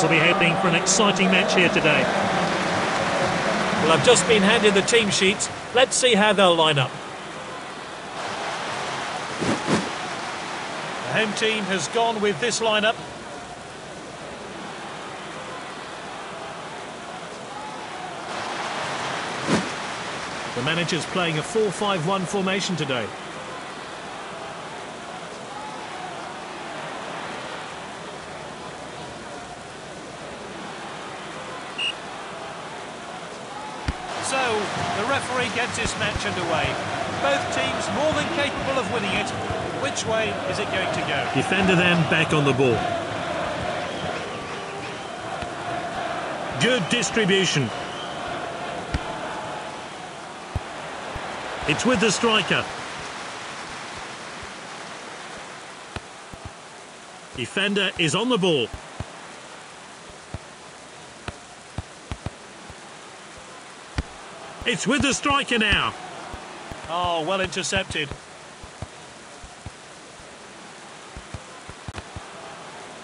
fans will be hoping for an exciting match here today. Well, I've just been handed the team sheets. Let's see how they'll line up. The home team has gone with this lineup. The manager's playing a 4-5-1 formation today. The referee gets this match underway. Both teams more than capable of winning it. Which way is it going to go? Defender then back on the ball. Good distribution. It's with the striker. Defender is on the ball. It's with the striker now. Oh, well intercepted.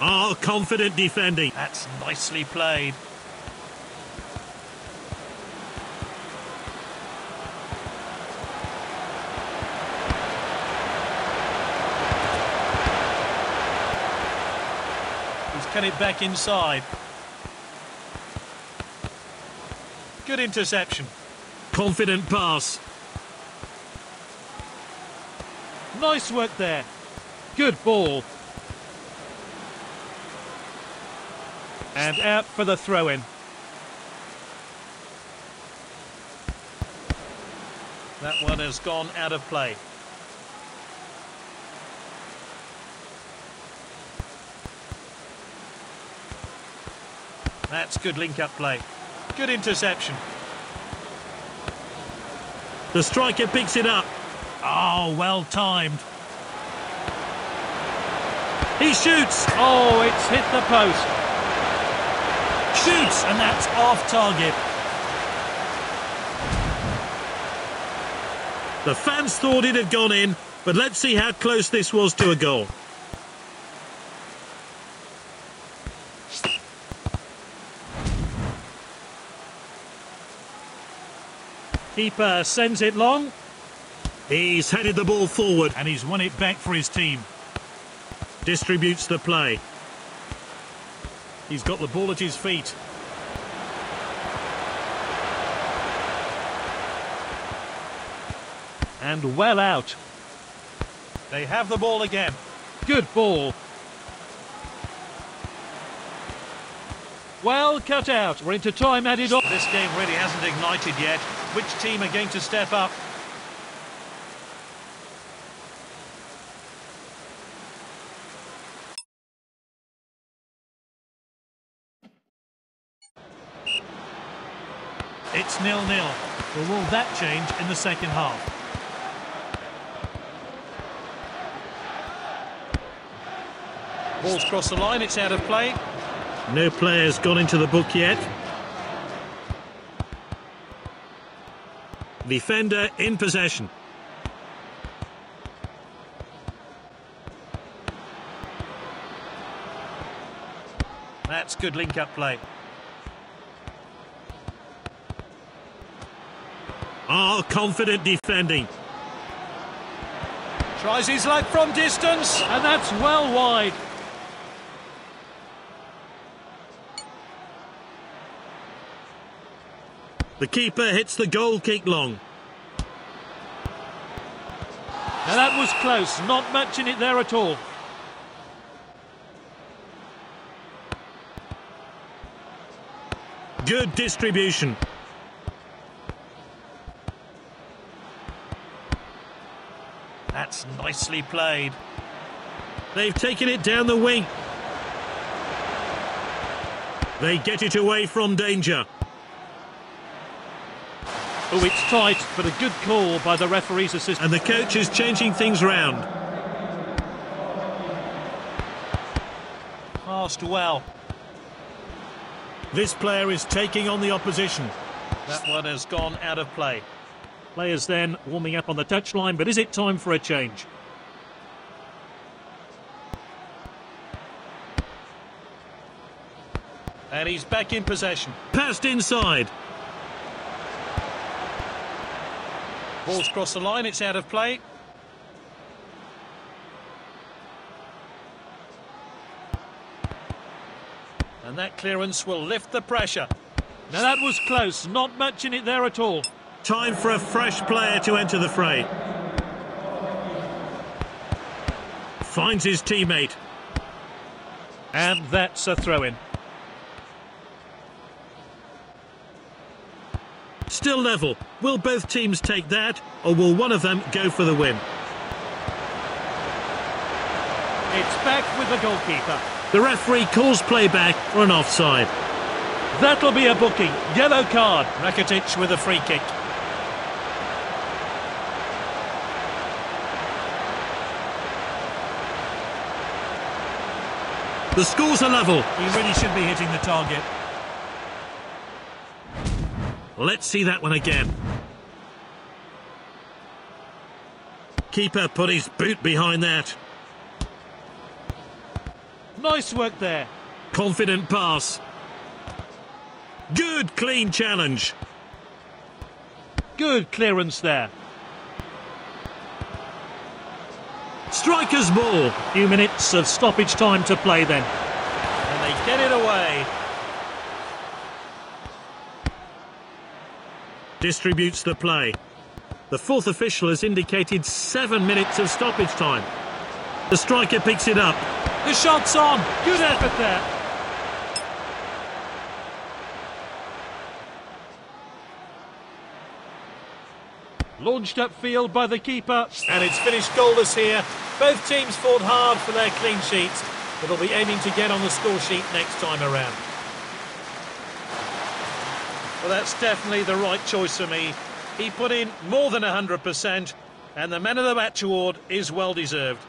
Oh, confident defending. That's nicely played. He's cut it back inside. Good interception. Confident pass. Nice work there. Good ball. And out for the throw-in. That one has gone out of play. That's good link-up play. Good interception. The striker picks it up. Oh, well timed. He shoots. Oh, it's hit the post. Shoots, and that's off target. The fans thought it had gone in, but let's see how close this was to a goal. Keeper sends it long, He's headed the ball forward, and he's won it back for his team. distributes the play. He's got the ball at his feet. And well out. They have the ball again. Good ball. Well cut out. We're into time added on. This game really hasn't ignited yet. Which team are going to step up? It's nil-nil. Well, will that change in the second half? Ball's crossed the line, it's out of play. No players gone into the book yet. Defender in possession. That's good link-up play. Oh, confident defending. Tries his luck from distance, and that's well wide. The keeper hits the goal kick long. Now that was close, not much in it there at all. Good distribution. That's nicely played. They've taken it down the wing. They get it away from danger. Oh, it's tight, but a good call by the referee's assistant. And the coach is changing things round. Passed well. This player is taking on the opposition. That one has gone out of play. Players then warming up on the touchline, but is it time for a change? And he's back in possession. Passed inside. Ball's crossed the line, it's out of play. And that clearance will lift the pressure. Now that was close, not much in it there at all. Time for a fresh player to enter the fray. Finds his teammate. And that's a throw-in. Still level. Will both teams take that, or will one of them go for the win? It's back with the goalkeeper. The referee calls play back for an offside. That'll be a booking. Yellow card. Rakitic with a free kick. The scores are level. He really should be hitting the target. Let's see that one again. Keeper put his boot behind that. Nice work there. Confident pass. Good clean challenge. Good clearance there. Striker's ball. Few minutes of stoppage time to play then. And they get it away. Distributes the play. The fourth official has indicated seven minutes of stoppage time. The striker picks it up. The shot's on. Good effort there. Launched upfield by the keeper. And it's finished goalless here. Both teams fought hard for their clean sheets, but will be aiming to get on the score sheet next time around. Well, that's definitely the right choice for me. He put in more than 100%, and the Man of the Match award is well deserved.